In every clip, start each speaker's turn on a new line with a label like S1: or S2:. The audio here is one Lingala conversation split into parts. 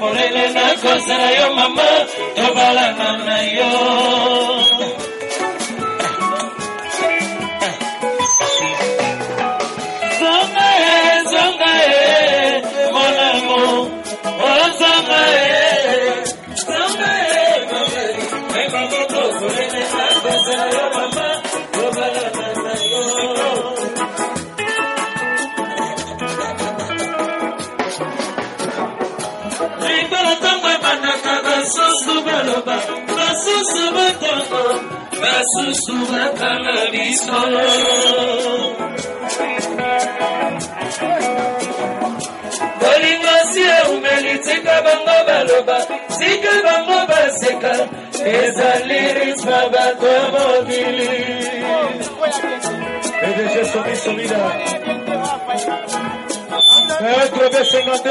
S1: kolele nakozela yo mama yobala koloba basusu botongo basusu bakanga biso bolingo si eumeli tika bango baloba tika bango baseka ezali risma bato mokili pdg somi somida Maître B52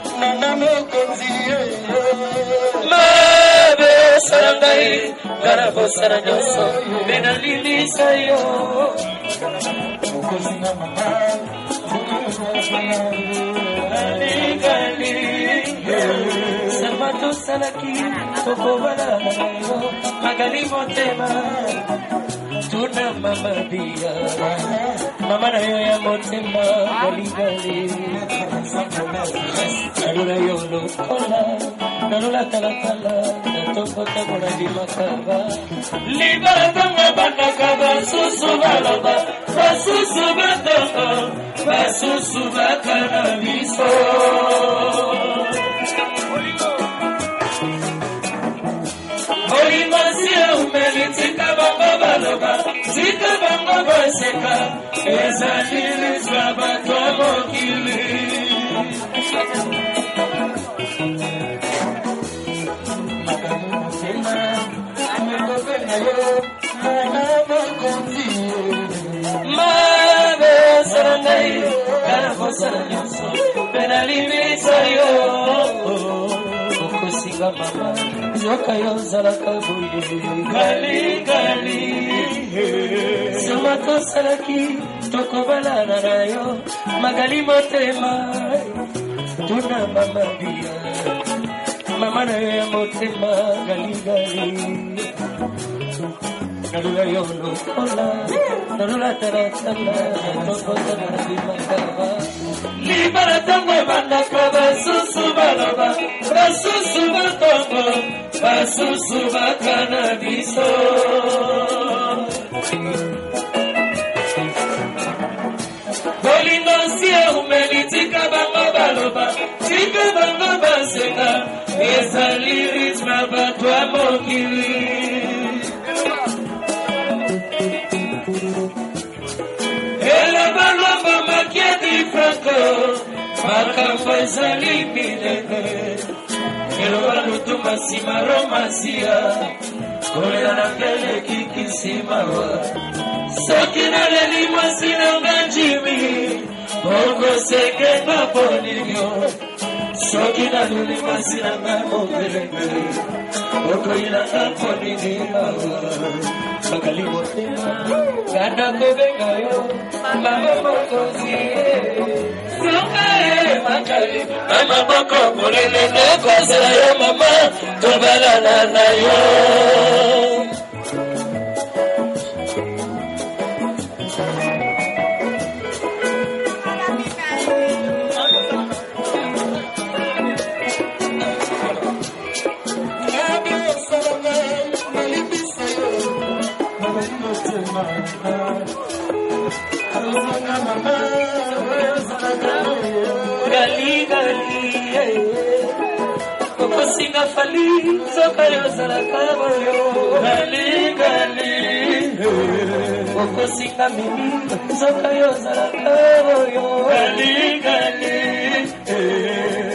S1: nanga mokonzi mabosana ngai nga na kosana nyonso mpe nalimisa yo
S2: nalingali
S1: sama tosalaki tokobala yo magali motema tuna mama bia mama na yo ya motema nalingali nalula yolokola nalula kalakala natokota koladimakaba libatanga bandaka basusu baloba basusu batoko basusu bakana biso bolingo si eumeli tika bango baloba tika bango boseka ezali lizwa bato ya mokili benalibisa yo okosinga mama yoka yo ozalaka boye ngalika tosalaki tokobalana na yo magali motema tuna mama bia mama na yo ya motema galigali nalula yo lokola nalula talatala tokotana na bimakaba libala ntango ebandaka basusu baloba basusu batongo basusu bakana biso bomombeli tika bango baloba tika bango basenga ezali rythme ya bato ya mokili elobaloba makedi franco makambo ezali minene eloba lutuma nsima romasia kolela na ngai ekiki nsima soki naleli mwasi na nga jimi okoseke baponingo soki naluli masi nanga mopelemele okoyi nanga ponini awa bakali motema ngana kobenga yo bango mokonzi soka makali mama moko molele nakosela yo mama tobalana na yo gali gali kokosinga fali nzoka yozalaka boyo gali gali kokosinga mimi nzoka yozalaka boyo gali gali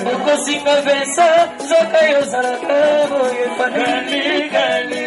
S1: kokosinga vesa nzoka yozalaka boyo gali gali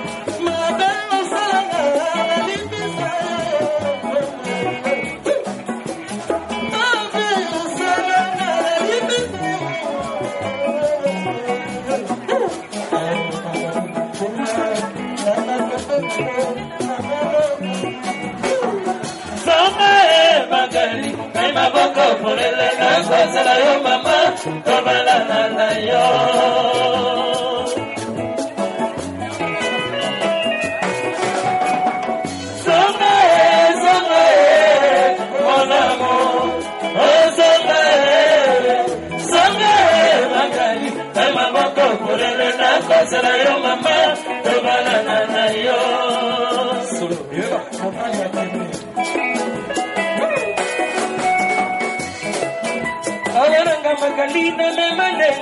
S1: maboko molelenga kozala yo mama tobalana na yo Maboko, put it in that,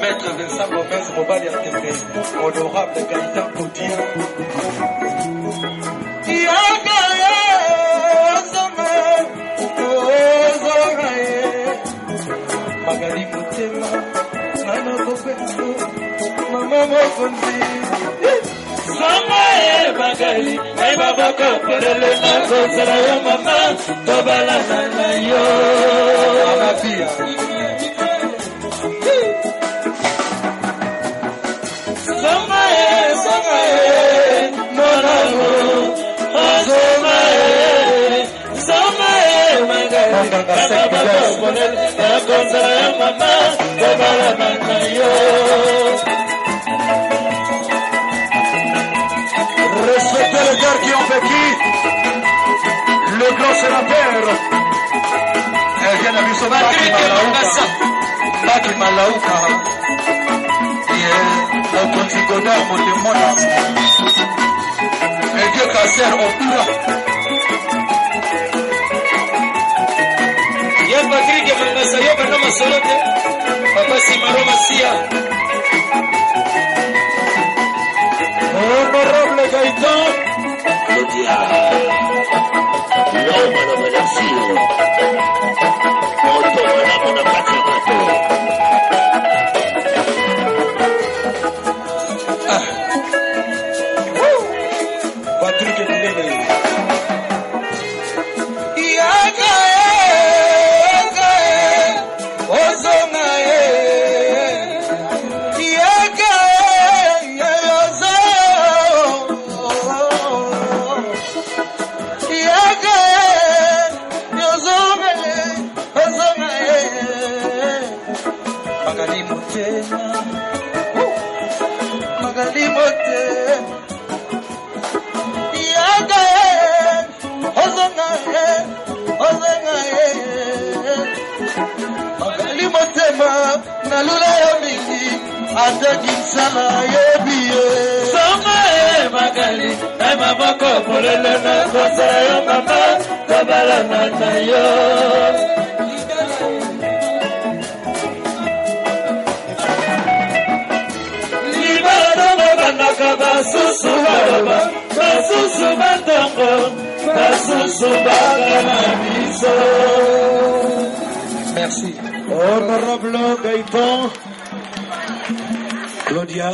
S1: Maître Vincent Lopez Robal Yatembe, honorable Gaïtan Pouti. magali motema nano kopengo mama mokonzi sanga ye magali nayeba e moko polele nakozela yo mama tobalana na yo amapia Respectez les cœurs qui ont vécu. Le grand sénateur. Elle vient d'arriver sur Baki Malauka. Yeah. Okonzi Godard, Motemona. Et eh, Dieu Kasser, Opura. Fernando Mazolote, papá Simarro Macía. Honorable Lo no me Lo salula yebingi ate kinsana yebi ye soma e makali e maboko polele na kosa yo mama kobalana na yo libala babandaka basusu baloba basusu bantongo basusu bakana biso Merci. Honorable Gaëtan, Claudia,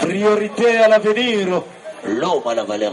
S1: priorité à l'avenir, l'homme à la valeur.